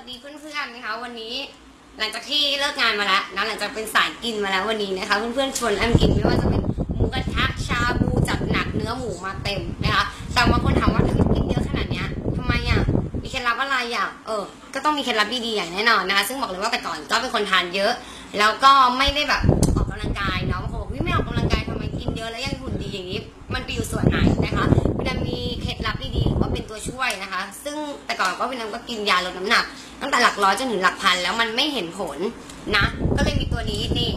วัสดีเพื่อนๆนะคะวันนี้หลังจากที่เลิกงานมาแล้วนะหลังจากเป็นสายกินมาแล้ววันนี้นะคะ เพื่อนๆชวนแอมกินไม่ว่าจะเป็นหมูกระทะชาบูจัดหนักเนื้อหมูมาเต็มนะคะแต่บางคนถามว่าทำไมกินเยอะขนาดเนี้ยทำไมอะมีเคล็ดลับอะไรอะเออ ก็ต้องมีเคล็ดลับดีๆอย่างแน่นอนนะคะซึ่งบอกเลยว่าแต่ก่อนก็เป็นคนทานเยอะ แล้วก็ไม่ได้แบบออกกำลังกายเนาะบางคนบอกวิไม่ออกกำลังกายทำไมกินเยอะแล้วยังหุ่นดีอย่างนี้ มันไปอยู่ส่วนไหนนะคะ เป็นตัวช่วยนะคะ ซึ่งแต่ก่อนก็วินาก็กินยาลดน้ำหนัก ตั้งแต่หลักร้อยจนถึงหลักพันแล้วมันไม่เห็นผลนะ ก็เลยมีตัวนี้นี่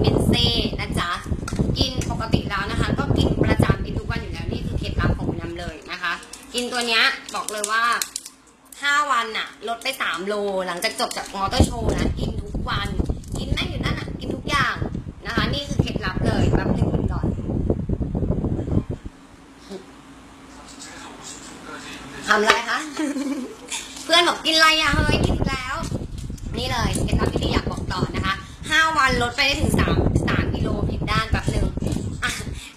เมนเซนะจ๊ะกินปกติแล้วนะคะ ก็กินประจำกินทุกวันอยู่แล้วนี่คือเคล็ดลับของวินามเลยนะคะ กินตัวเนี้ยบอกเลยว่า5วันน่ะลดไป3โล หลังจากจบจากมอเตอร์โชว์นะ กินทุกวัน กินแม่งอยู่นั่นน่ะ กินทุกอย่างนะคะ นี่คือเคล็ดลับเลยแป๊บหนึงก่อน ทำอะไรคะ เพื่อนบอกกินอะไรอะเฮ้ยกินอีกแล้ว นี่เลยเคล็ดลับที่อยากบอกต่อนะคะ5วันลดไปได้ถึง3 3กิโลผิดด้านแบบหนึ่ง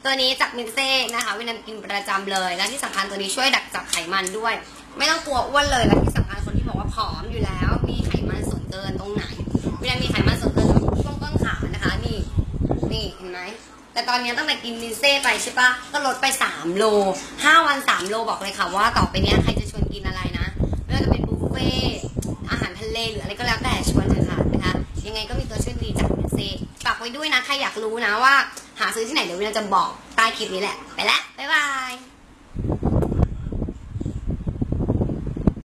ตัวนี้จากมินเซ่นะคะวินันกินประจำเลย และที่สำคัญตัวนี้ช่วยดักจับไขมันด้วย ไม่ต้องกลัวอ้วนเลยและที่สำคัญคนที่บอกว่าผอมอยู่แล้ว มีไขมันส่วนเกินตรงไหนวินันมีไขมันส่วนเกินตรงช่วงต้นขานะคะนี่นี่เห็นไหมแต่ตอนนี้ตั้งแต่กินมินเซ่ไปใช่ปะก็ลดไป 3 โล 5 วัน 3 โลบอกเลยค่ะว่าต่อไปนี้ใครนะไม่ว่าจะเป็นบุฟเฟ่ต์อา หรืออะไรก็แล้วแต่ชวนเถอะค่ะนะคะ ยังไงก็มีตัวช่วยดีจากเซ่ฝากไว้ด้วยนะ ใครอยากรู้นะว่า หาซื้อที่ไหนเดี๋ยววินาจะบอกใต้คลิปนี้แหละ ไปละบ๊ายบาย